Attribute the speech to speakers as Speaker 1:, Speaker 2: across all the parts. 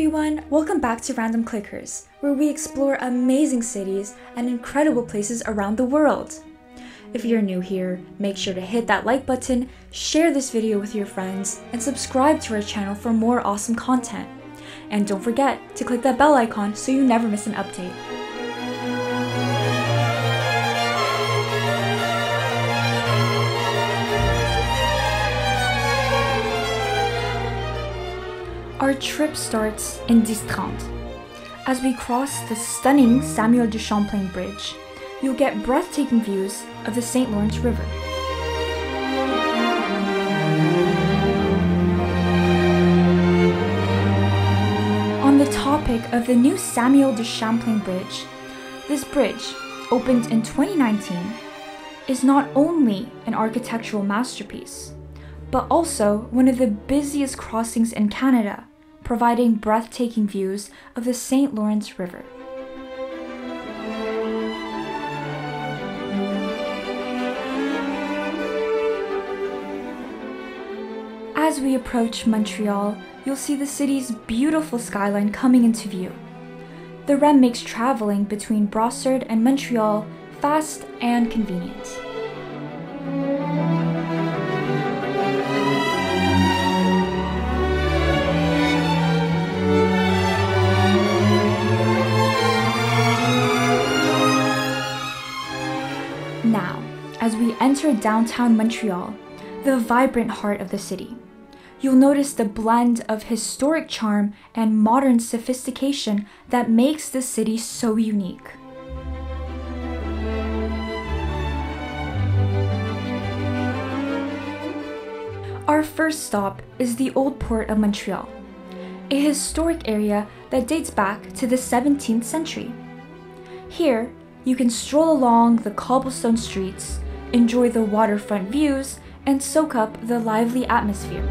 Speaker 1: Everyone, welcome back to Random Clickers, where we explore amazing cities and incredible places around the world. If you're new here, make sure to hit that like button, share this video with your friends, and subscribe to our channel for more awesome content. And don't forget to click that bell icon so you never miss an update. Our trip starts in Distrand. As we cross the stunning Samuel de Champlain Bridge, you'll get breathtaking views of the St. Lawrence River. On the topic of the new Samuel de Champlain Bridge, this bridge, opened in 2019, is not only an architectural masterpiece, but also one of the busiest crossings in Canada, providing breathtaking views of the St. Lawrence River. As we approach Montreal, you'll see the city's beautiful skyline coming into view. The REM makes traveling between Brossard and Montreal fast and convenient. Downtown Montreal, the vibrant heart of the city, you'll notice the blend of historic charm and modern sophistication that makes the city so unique. Our first stop is the Old Port of Montreal, a historic area that dates back to the 17th century. Here, you can stroll along the cobblestone streets, enjoy the waterfront views, and soak up the lively atmosphere.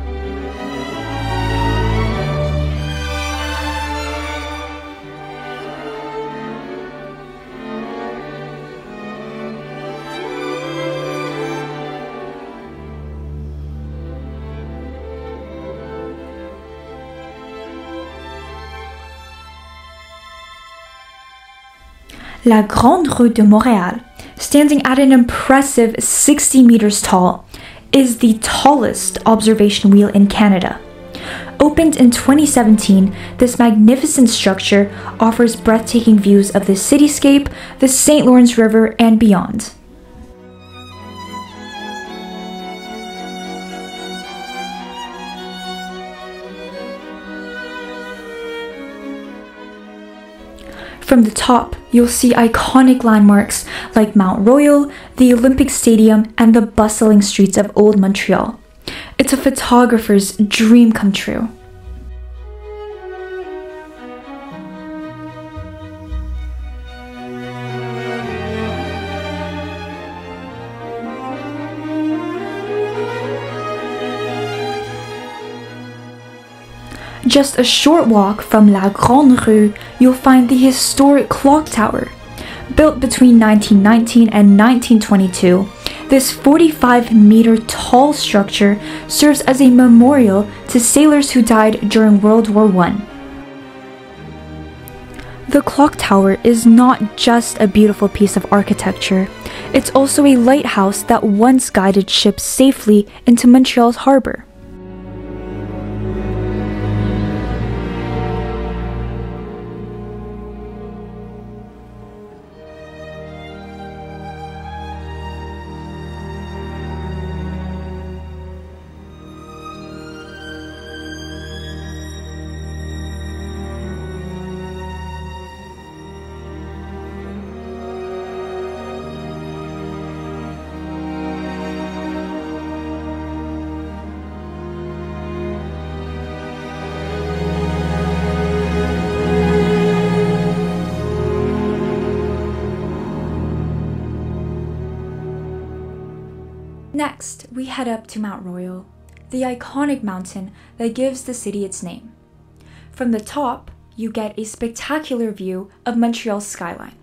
Speaker 1: La Grande Roue de Montréal, standing at an impressive 60 meters tall, is the tallest observation wheel in Canada. Opened in 2017, this magnificent structure offers breathtaking views of the cityscape, the St. Lawrence River, and beyond. From the top, you'll see iconic landmarks like Mount Royal, the Olympic Stadium, and the bustling streets of Old Montreal. It's a photographer's dream come true. Just a short walk from La Grande Roue, you'll find the historic clock tower. Built between 1919 and 1922, this 45 meter tall structure serves as a memorial to sailors who died during World War I. The clock tower is not just a beautiful piece of architecture, it's also a lighthouse that once guided ships safely into Montreal's harbor. Next, we head up to Mount Royal, the iconic mountain that gives the city its name. From the top, you get a spectacular view of Montreal's skyline,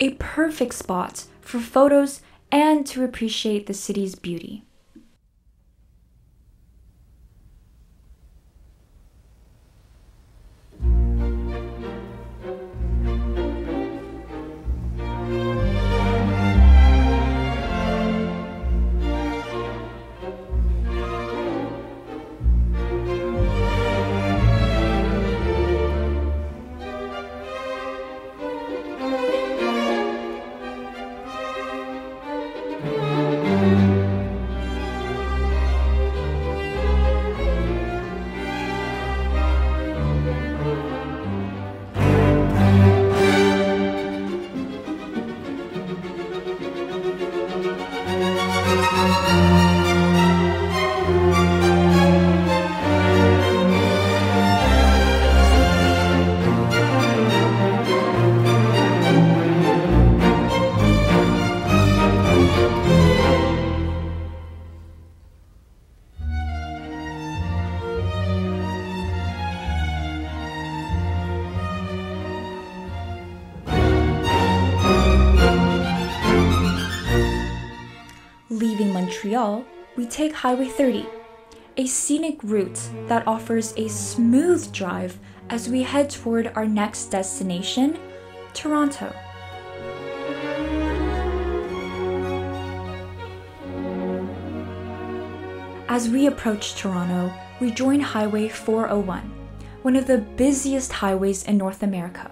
Speaker 1: a perfect spot for photos and to appreciate the city's beauty. Montreal, we take Highway 30, a scenic route that offers a smooth drive as we head toward our next destination, Toronto. As we approach Toronto, we join Highway 401, one of the busiest highways in North America.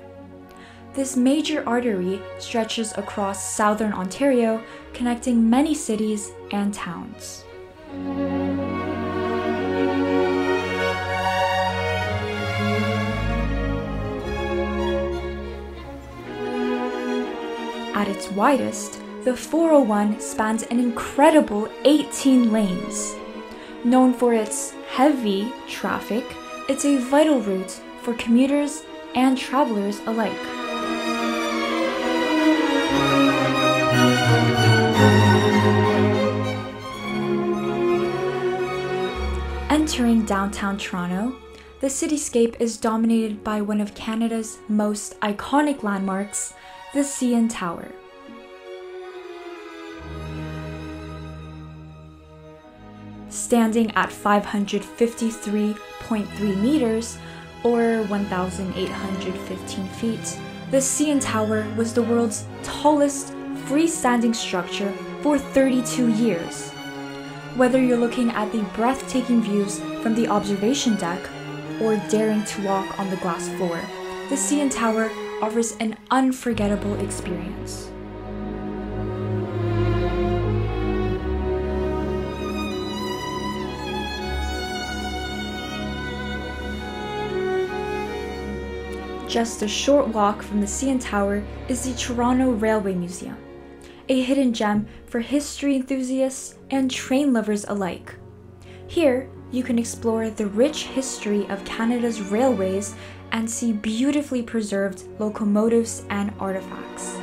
Speaker 1: This major artery stretches across southern Ontario, connecting many cities and towns. At its widest, the 401 spans an incredible 18 lanes. Known for its heavy traffic, it's a vital route for commuters and travelers alike. Entering downtown Toronto, the cityscape is dominated by one of Canada's most iconic landmarks, the CN Tower. Standing at 553.3 meters, or 1,815 feet, the CN Tower was the world's tallest freestanding structure for 32 years. Whether you're looking at the breathtaking views from the observation deck or daring to walk on the glass floor, the CN Tower offers an unforgettable experience. Just a short walk from the CN Tower is the Toronto Railway Museum, a hidden gem for history enthusiasts and train lovers alike. Here, you can explore the rich history of Canada's railways and see beautifully preserved locomotives and artifacts.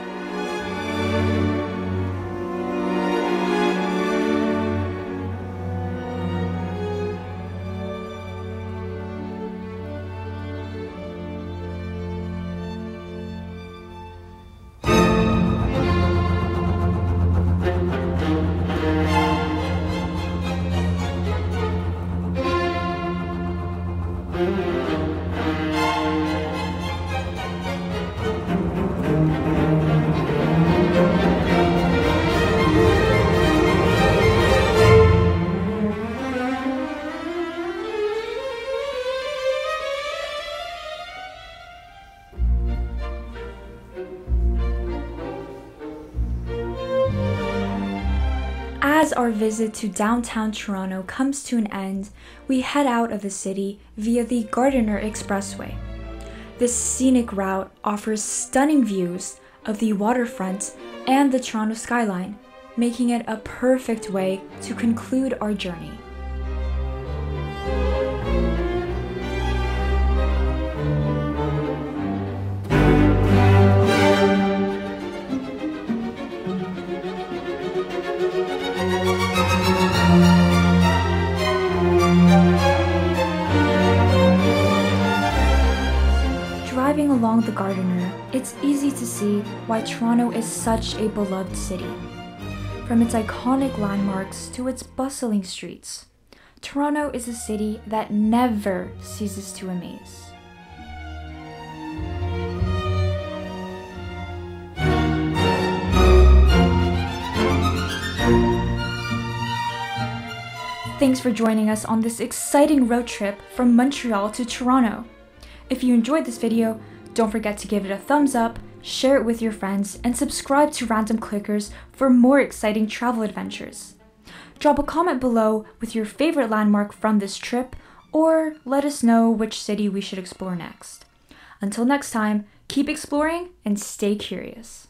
Speaker 1: Our visit to downtown Toronto comes to an end, we head out of the city via the Gardiner Expressway. This scenic route offers stunning views of the waterfront and the Toronto skyline, making it a perfect way to conclude our journey. See why Toronto is such a beloved city. From its iconic landmarks to its bustling streets, Toronto is a city that never ceases to amaze. Thanks for joining us on this exciting road trip from Montreal to Toronto. If you enjoyed this video, don't forget to give it a thumbs up, share it with your friends, and subscribe to Random Clickers for more exciting travel adventures. Drop a comment below with your favorite landmark from this trip, or let us know which city we should explore next. Until next time, keep exploring and stay curious.